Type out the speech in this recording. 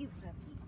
cute puppy.